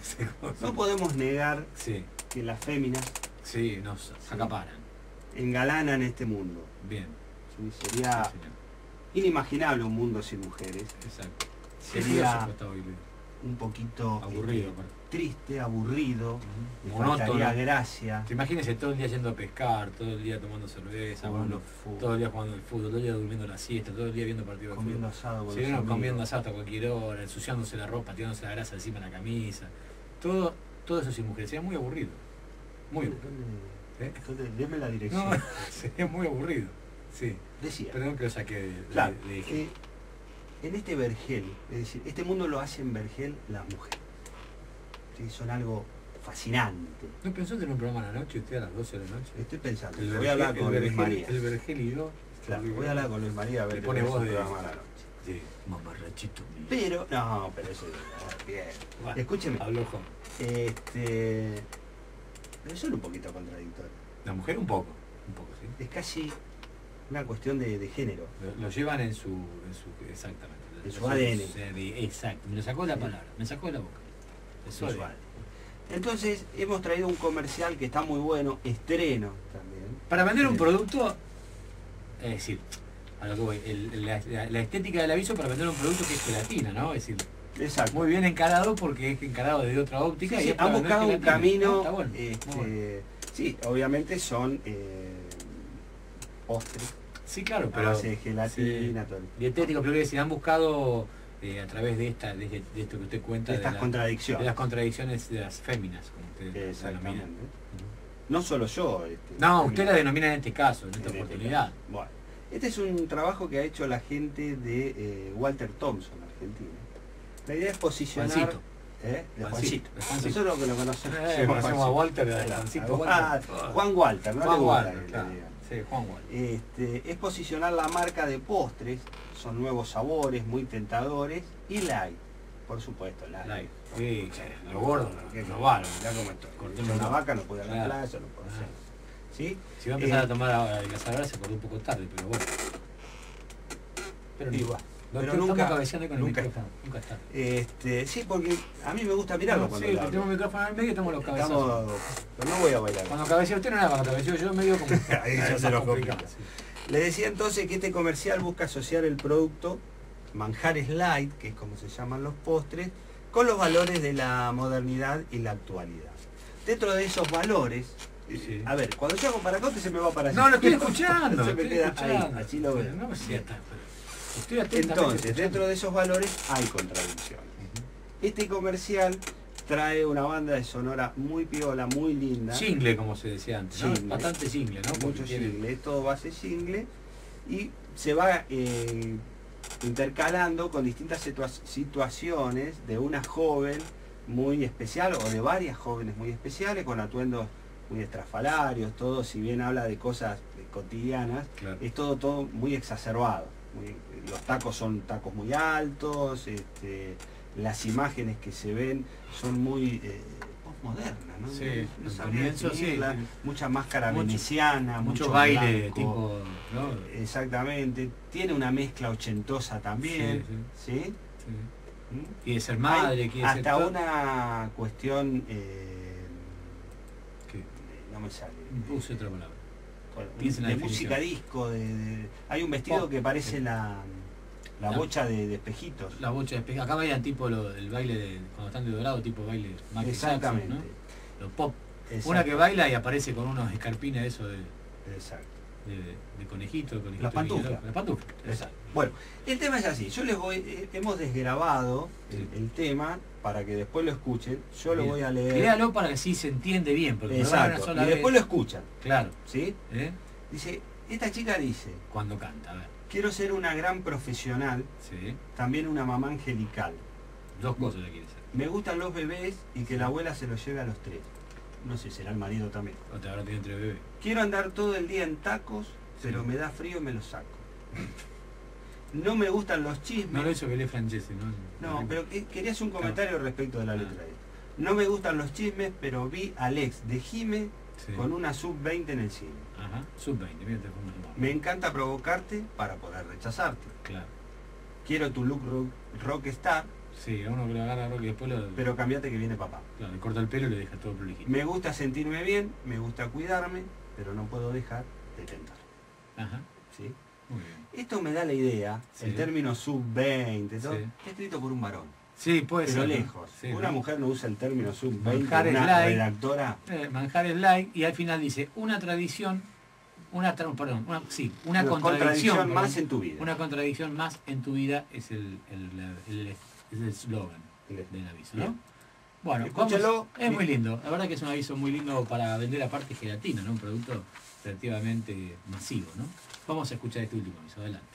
No podemos negar Sí, que las féminas sí, nos acaparan. engalanan este mundo. Bien. Sería inimaginable un mundo sin mujeres. Exacto. Sería- Un poquito Aburrido, aparte. triste, aburrido, le Monótono. faltaría gracia. Te imagínese todo el día yendo a pescar, todo el día tomando cerveza, Jugando bueno, fútbol, todo el día jugando al fútbol, todo el día durmiendo la siesta, todo el día viendo partidos de comiendo fútbol. asado con los comiendo asado hasta cualquier hora, ensuciándose la ropa, tirándose la grasa encima de la camisa. Todo, todo eso sin mujer. Sería muy aburrido. Muy ¿Dónde- aburrido. ¿Eh? Deme la dirección. No, sería muy aburrido. Sí. Decía. Perdón que lo saqué de, de- Claro, de- eh, en este vergel, es decir, este mundo lo hacen vergel las mujeres. Sí, son algo fascinante. ¿No pensó tener un programa a la noche, usted a las 12 de la noche? Estoy pensando, El voy a hablar con Luis María. El vergel y yo. Claro, voy a hablar con Luis María a ver pone es voz de- programa a la noche. Sí, mamarrachito mío. Pero, no, pero eso ah, bien. Bueno, Escúcheme, Habló este. Pero son un poquito contradictorios. La mujer un poco, un poco, sí. Es casi una cuestión de, de género. Lo, lo llevan en su, en su exactamente. En su ADN. de- Exacto, me lo sacó de la palabra, me sacó de la boca. Visual. Entonces, hemos traído un comercial que está muy bueno, estreno también. Para vender un producto, es decir, a lo que voy, el- la, la- la estética del aviso para vender un producto que es gelatina, ¿no? Es decir, Exacto. muy bien encarado porque es encarado desde otra óptica Sí, y sí, han buscado un camino. No, está bueno, este, bueno. Sí, obviamente son eh, postres Sí, claro, a pero base de gelatina, todo. dietético, pero que si han buscado eh, a través de esta, de, de esto que usted cuenta, De de, estas la- contradicciones. de las contradicciones de las féminas, como usted Exactamente. denomina. No solo yo. este, No, en usted la denomina en este caso, en esta este oportunidad. caso. Bueno, este es un trabajo que ha hecho la gente de eh, Walter Thompson, Argentina. La idea es posicionar. Juancito. ¿eh? De Juancito, de. Nosotros que lo conocemos. Eh, conocemos a. Walter, Juancito Walter. ah, Juan Walter, no Juan Walter, claro. Sí, Juan Walter. Este, es posicionar la marca de postres, son nuevos sabores muy tentadores y light, por supuesto, light. Light. Sí, lo gordo, Que lo bárbaro. Ya como estoy. Cortemos una vaca no puede Claro. playa, no puede Ah. hacer. ¿Sí? Si va a empezar Eh, a tomar ahora de casa se acordó un poco tarde, pero bueno. Pero no. Pero nunca- cabeceando con el nunca micrófono. Nunca está. Este, sí, porque a mí me gusta mirarlo No, cuando sí, tenemos micrófono en el medio y estamos los cabezazos. Estamos- pero no voy a bailar. Cuando cabecea usted no era cuando cabeceó yo medio como. Ahí ya se complicado, complica. sí. Le decía entonces que este comercial busca asociar el producto manjares light, que es como se llaman los postres, con los valores de la modernidad y la actualidad. Dentro de esos valores, Sí. a ver, cuando yo hago para acá, usted se me va para allá. No, lo estoy escuchando. se me estoy queda escuchando. ahí, así lo veo. No me sienta. Entonces, dentro de esos valores hay contradicciones. Este comercial trae una banda de sonora muy piola, muy linda. Jingle, como se decía antes. ¿no? Bastante jingle, ¿no? Porque mucho tiene- jingle, es todo base jingle y se va eh, intercalando con distintas situa- situaciones de una joven muy especial o de varias jóvenes muy especiales con atuendos muy estrafalarios, todo si bien habla de cosas cotidianas, Claro. es todo todo muy exacerbado. Los tacos son tacos muy altos, este, las imágenes que se ven son muy eh, postmodernas, ¿no? Sí, No sabría sí, mucha máscara Mucho- veneciana, Mucho, mucho baile, blanco. tipo. ¿no? Exactamente, tiene una mezcla ochentosa también, Sí, ¿sí? sí. ¿Mm? Quiere ser madre, quiere hasta una cuestión, eh, ¿Qué? no me sale, Use otra palabra. Bueno, Piensa en la de música disco, de, de- hay un vestido Pop. que parece Sí. la, la La- bocha de, de espejitos. La bocha de espejo. Acá bailan tipo lo- el baile de. Cuando están de dorado, tipo baile Michael Exactamente. Jackson, ¿no? Los pop. Exacto. Una que baila y aparece con unos escarpines eso de, Exacto. De, de conejito, conejito. Las pantuflas. guinero. Las pantuflas. Exacto. Bueno, el tema es así. Yo les voy, eh, hemos desgrabado el, Sí. el tema para que después lo escuchen. Yo lo voy a leer. Léalo para que sí se entiende bien, porque Exacto. sola Y después vez. lo escuchan. Claro. ¿Sí? ¿eh? Dice, esta chica dice, Cuando canta, a ver. quiero ser una gran profesional, Sí. también una mamá angelical. Dos cosas le quiere ser. Me gustan los bebés y que la abuela se los lleve a los tres. No sé, será el marido también. Otra ahora tiene entre bebé. Quiero andar todo el día en tacos, pero Sí. me da frío y me los saco. No me gustan los chismes. No lo hizo que lee francese, ¿no? No, pero que- quería hacer un comentario respecto de la Ah. letra. esta. No me gustan los chismes, pero vi al ex de Jime Sí. con una sub-20 en el cine. Ajá. Sub-20, mira, te formas de Me encanta provocarte para poder rechazarte. Claro. Quiero tu look ro- rockstar, Sí, a uno que lo agarra Rocky después lo. Pero cambiate que viene papá. Claro, le corta el pelo y le deja todo prolijito. Me gusta sentirme bien, me gusta cuidarme, pero no puedo dejar de tentar. Ajá, ¿sí? muy bien. Esto me da la idea, Sí. el término sub-20, todo, Sí. está escrito por un varón. Sí, puede pero ser. ¿no? lejos. Sí, una ¿no? mujer no usa el término sub-20, Manjares una light. redactora. Eh, manjares like y al final dice una tradición, una tra- perdón, una, sí, una, Una contradicción, contradicción más en tu vida. Una contradicción más en tu vida es el el- el- es el eslogan El- del aviso, ¿no? Bien. Bueno, Escúchalo. es muy lindo. La verdad que es un aviso muy lindo para vender aparte gelatina, ¿no? Un producto relativamente masivo, ¿no? Vamos a escuchar este último aviso. Adelante.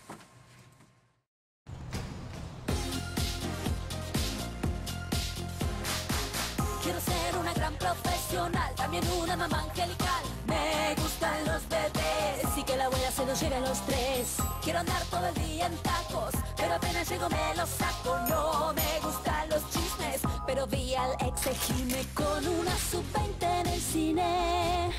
Quiero ser una gran profesional, también una mamá angelical. Me gustan los bebés y que la abuela se los lleve a los tres. Quiero andar todo el día en tacos, pero apenas llego me los saco. No me gustan los chismes, pero vi al exigirme con una sub-20 en el cine.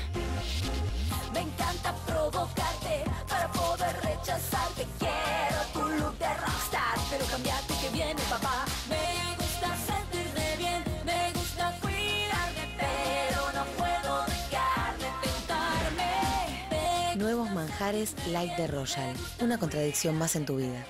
Me encanta provocarte para poder rechazarte. Quiero tu look de rockstar, pero cambiate que viene papá. Me gusta sentirme bien, me gusta cuidarme, pero no puedo dejar de tentarme. Me Nuevos manjares light de Royal. Una contradicción más en tu vida.